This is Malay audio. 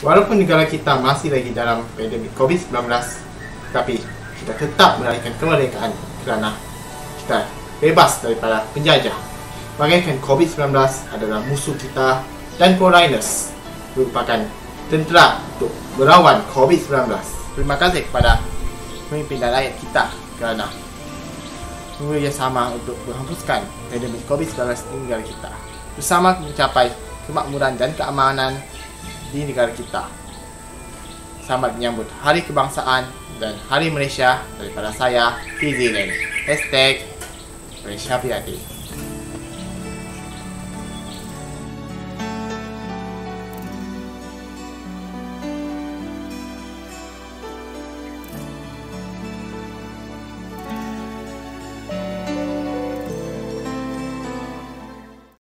Walaupun negara kita masih lagi dalam pandemik COVID-19 Tetapi kita tetap meraihkan kemerdekaan Kerana kita bebas daripada penjajah. Bagaikan COVID-19 adalah musuh kita Dan foreigners merupakan tentera untuk melawan COVID-19 Terima kasih kepada pemimpin dan rakyat kita Kerana bekerjasama untuk menghapuskan pandemik COVID-19 di negara kita Bersama mencapai kemakmuran dan keamanan di negara kita. Selamat menyambut Hari Kebangsaan dan Hari Malaysia daripada saya, Fizi Hashtag Malaysia Piati.